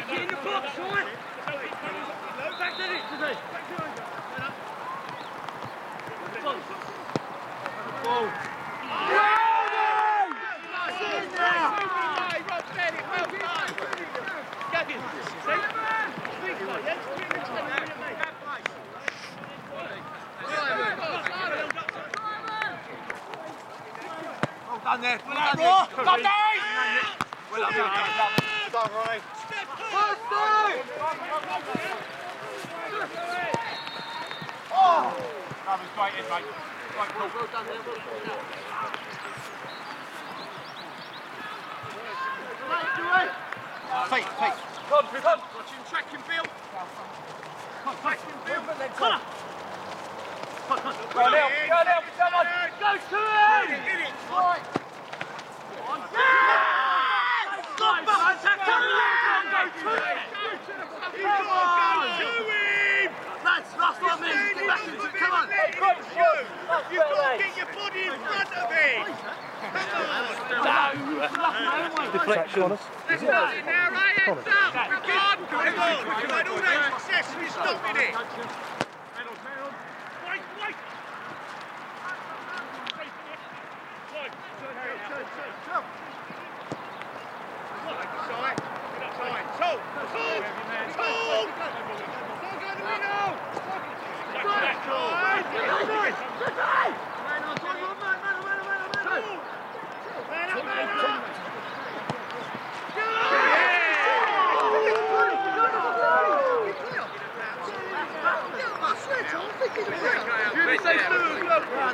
Make it in the box, right? Back to it, today. Well done there. Well done there. Well done, Well done, Well done, Ronnie. Oh! That was great, in, mate. Right, well, well done there. Well done. Feet, feet. Come, come. Watch him tracking Bill. Come, tracking Bill. Come on. Go now, go now, come on. Go to him. Get it, right. Stop, man. Come on, go to it. Come on. Go to him. That's, that's what I mean. Get back into it. Come on. You've got to get your body in front of it. Deflection. Let's start it now, right? Heads up. We're good. Come on. We've had all that success. We're stopping it. Wait, wait. Side, side. Toe, toe, toe. Don't go in the middle. Right, side. Man up, man up. Say food, well,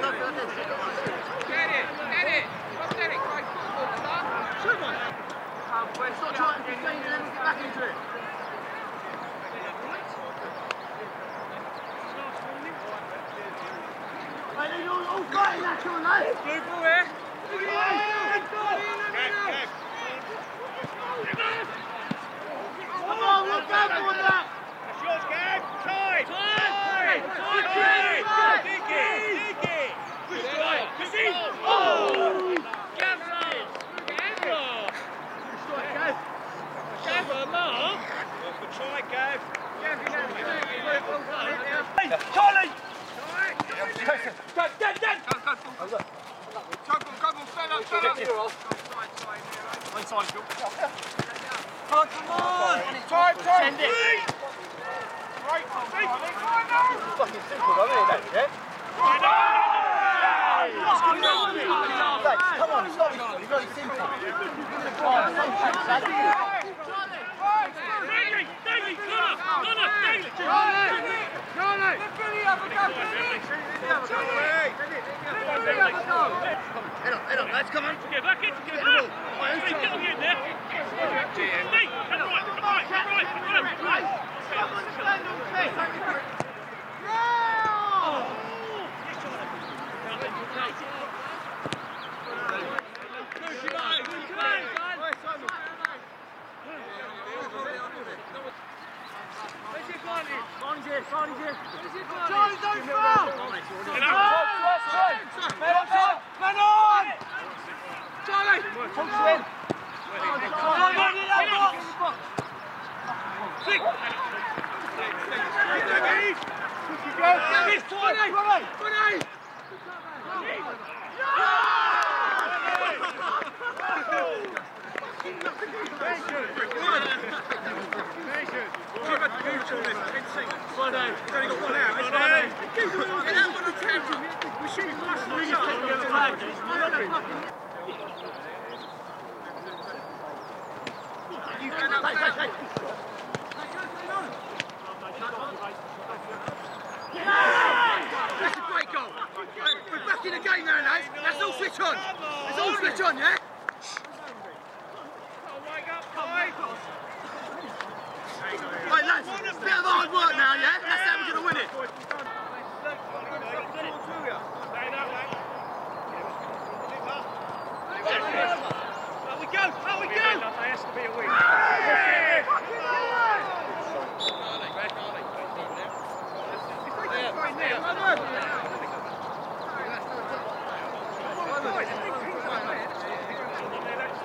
that's yours, Gav. Time. Time. Time. Dig it. Dig it. Good strike. Good in. Oh. Gavin. Gavin. Good strike, Gav. Gavin, Mark. Good try, Gav. Charlie. Go, go, go. Oh, come on. Send it. Fucking simple, though, isn't it? Yeah? Come on, it's not it's very simple. Daly, Daly, Connor, Connor, Daly. Head up, head up, lads, come on. Get back in, get back. Get on in there. Steve, come right, come right, come right, come right. Charlie, don't foul! Get out. Man on! Man on! Charlie! Talk to him. Come on, man, in that box! Time, Ronnie! all switch on. It's all switch on, yeah?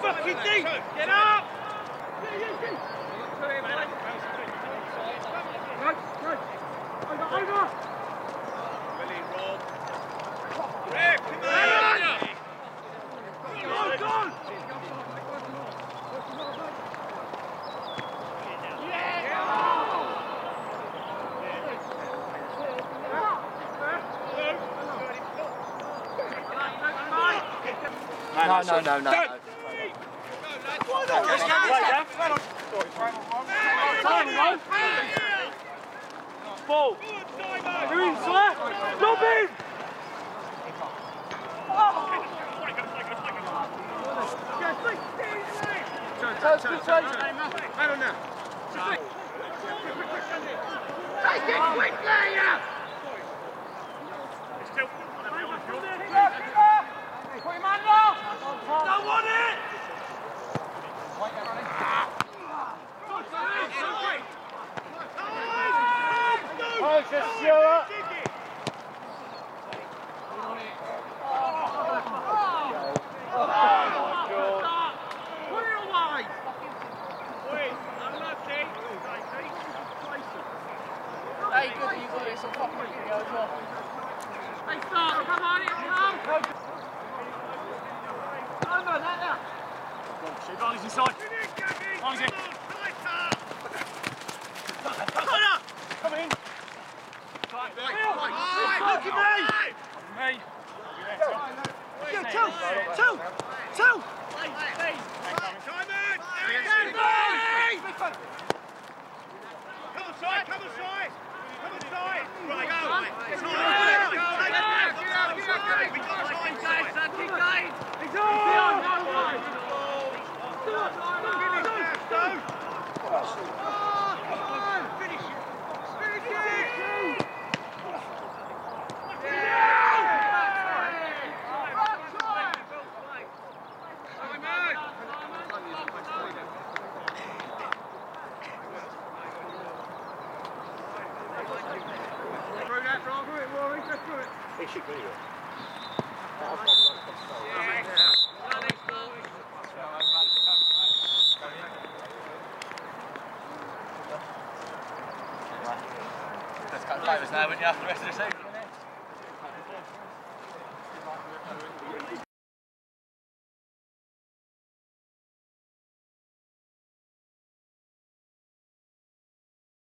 Fucking deep! Get up! no, no, no, no. Go. Ball. You're inside. Stop him. Turn, turn, turn, turn. Hang on now. Take it quickly now. Shoot, Barney's inside. Barney's in. That's cut now, wouldn't you, after the rest of the season?